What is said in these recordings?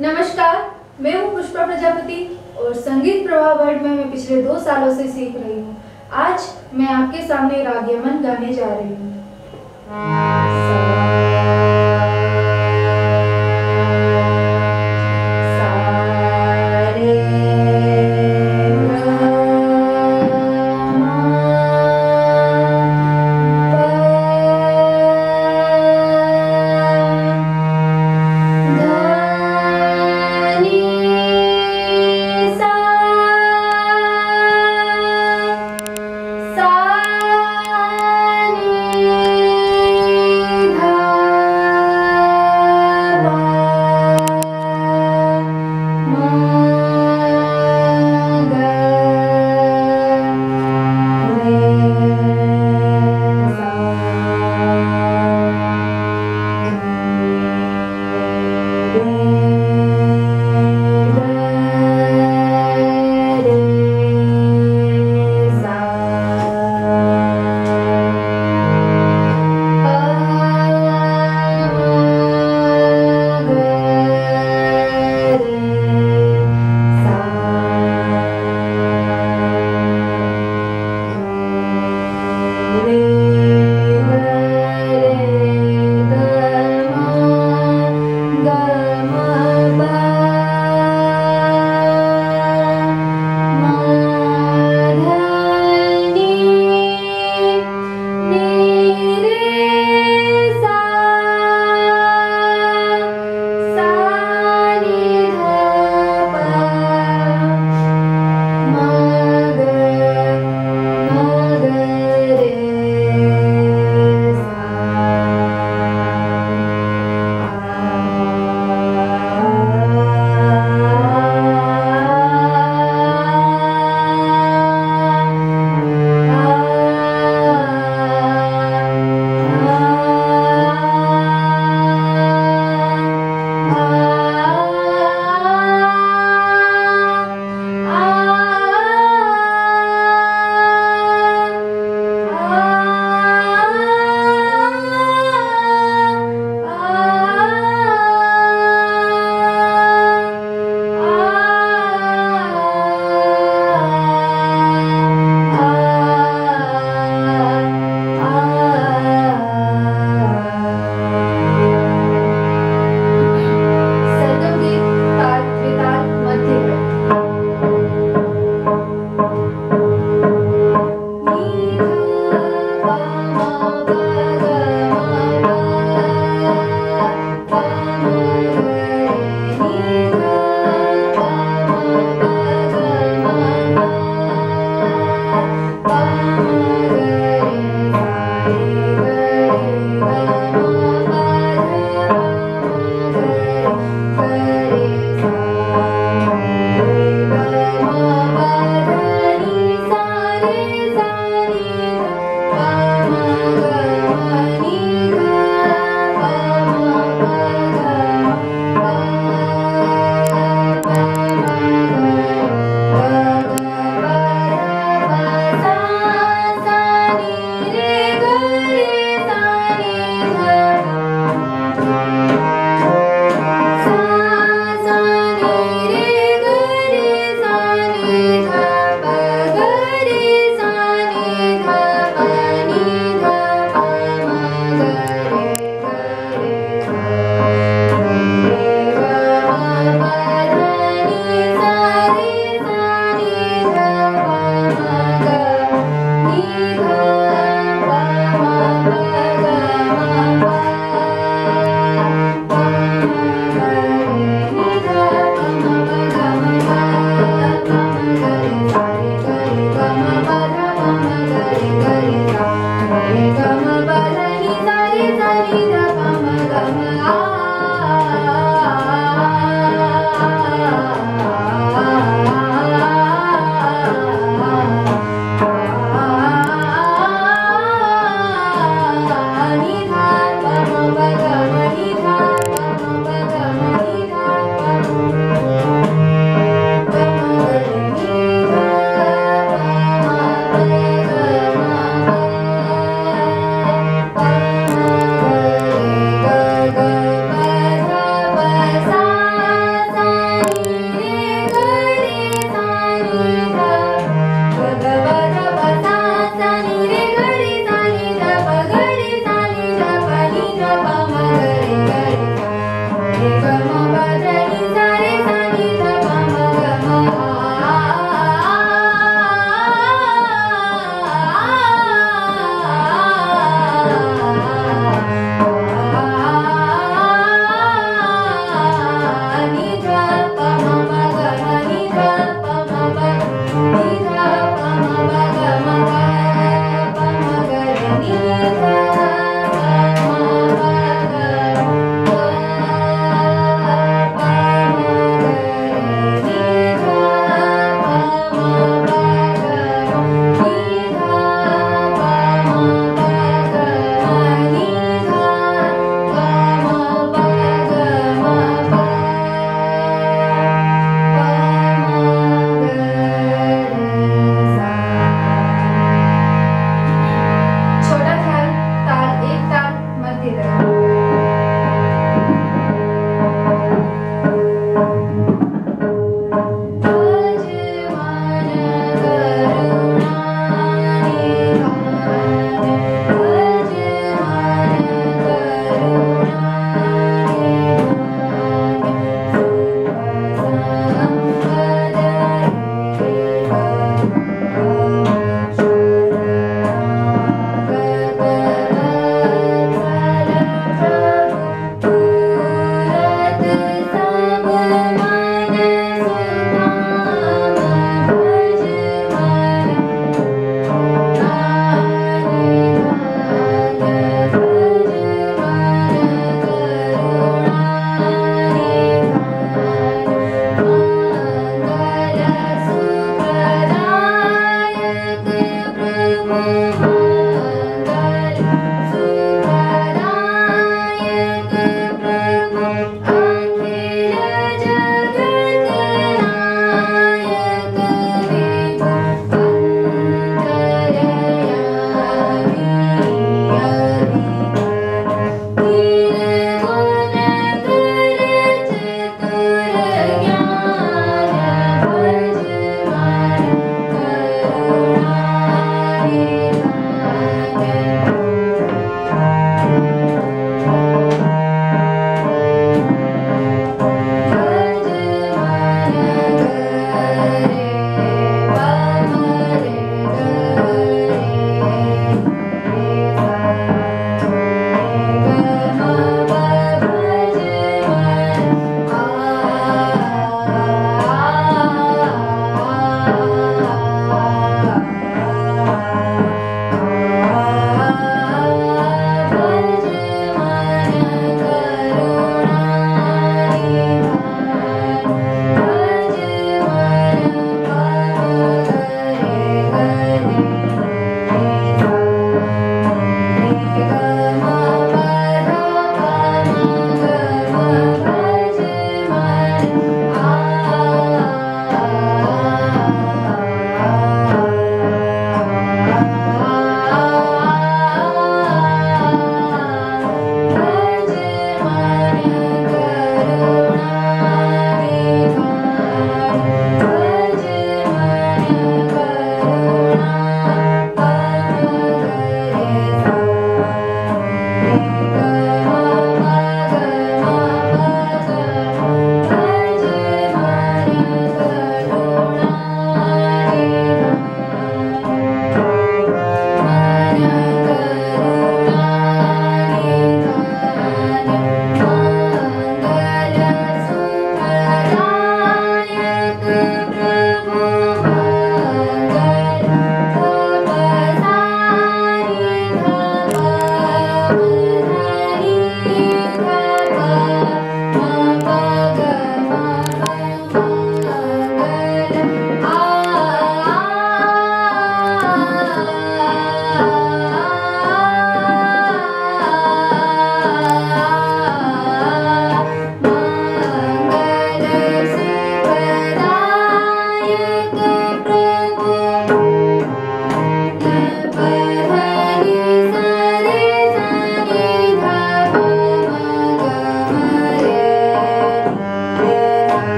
नमस्कार, मैं हूँ पुष्पा प्रजापति और संगीत प्रवाह वर्ल्ड में मैं पिछले दो सालों से सीख रही हूँ। आज मैं आपके सामने राग यमन गाने जा रही हूँ।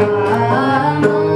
I'm